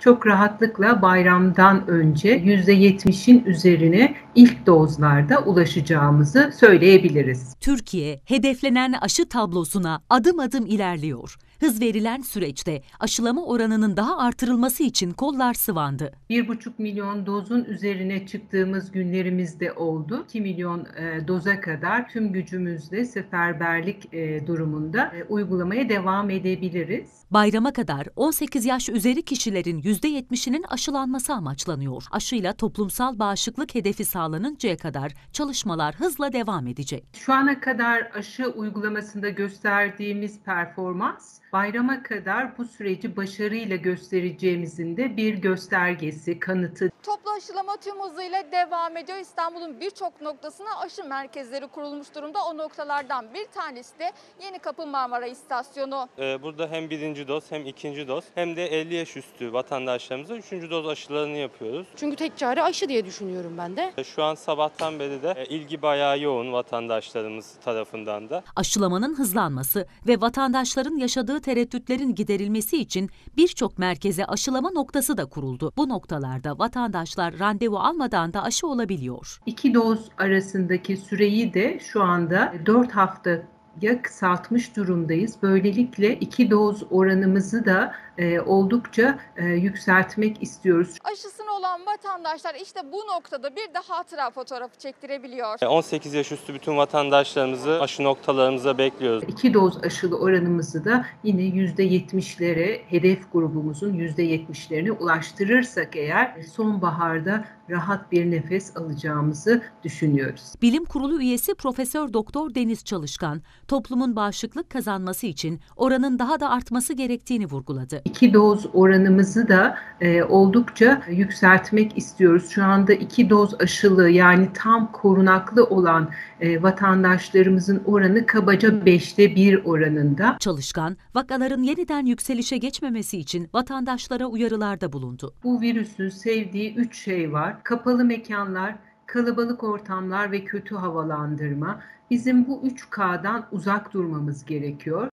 Çok rahatlıkla bayramdan önce %70'in üzerine ilk dozlarda ulaşacağımızı söyleyebiliriz. Türkiye hedeflenen aşı tablosuna adım adım ilerliyor. Hız verilen süreçte aşılama oranının daha artırılması için kollar sıvandı. 1,5 milyon dozun üzerine çıktığımız günlerimizde oldu. 2 milyon e, doza kadar tüm gücümüzle seferberlik e, durumunda e, uygulamaya devam edebiliriz. Bayrama kadar 18 yaş üzeri kişilerin %70'inin aşılanması amaçlanıyor. Aşıyla toplumsal bağışıklık hedefi sağlanıncaya kadar çalışmalar hızla devam edecek. Şu ana kadar aşı uygulamasında gösterdiğimiz performans bayrama kadar bu süreci başarıyla göstereceğimizin de bir göstergesi, kanıtı. Toplu aşılama tüm hızıyla devam ediyor. İstanbul'un birçok noktasına aşı merkezleri kurulmuş durumda. O noktalardan bir tanesi de Yeni Kapı Marmara İstasyonu. Ee, Burada hem birinci doz hem ikinci doz hem de 50 yaş üstü vatandaşlarımıza üçüncü doz aşılarını yapıyoruz. Çünkü tek çare aşı diye düşünüyorum ben de. E, Şu an sabahtan beri de e, ilgi bayağı yoğun vatandaşlarımız tarafından da. Aşılamanın hızlanması ve vatandaşların yaşadığı tereddütlerin giderilmesi için birçok merkeze aşılama noktası da kuruldu. Bu noktalarda vatandaşlar randevu almadan da aşı olabiliyor. İki doz arasındaki süreyi de şu anda 4 haftaya kısaltmış durumdayız. Böylelikle iki doz oranımızı da e, oldukça e, yükseltmek istiyoruz. Aşısını olan vatandaşlar işte bu noktada bir de hatıra fotoğrafı çektirebiliyor. E, 18 yaş üstü bütün vatandaşlarımızı aşı noktalarımıza bekliyoruz. İki doz aşılı oranımızı da yine %70'lere hedef grubumuzun %70'lerine ulaştırırsak eğer sonbaharda rahat bir nefes alacağımızı düşünüyoruz. Bilim Kurulu üyesi Profesör Doktor Deniz Çalışkan, toplumun bağışıklık kazanması için oranın daha da artması gerektiğini vurguladı. İki doz oranımızı da e, oldukça yükseltmek istiyoruz. Şu anda iki doz aşılı yani tam korunaklı olan e, vatandaşlarımızın oranı kabaca 5'te 1 oranında. Çalışkan, vakaların yeniden yükselişe geçmemesi için vatandaşlara uyarılarda bulundu. Bu virüsün sevdiği üç şey var. Kapalı mekanlar, kalabalık ortamlar ve kötü havalandırma. Bizim bu 3K'dan uzak durmamız gerekiyor.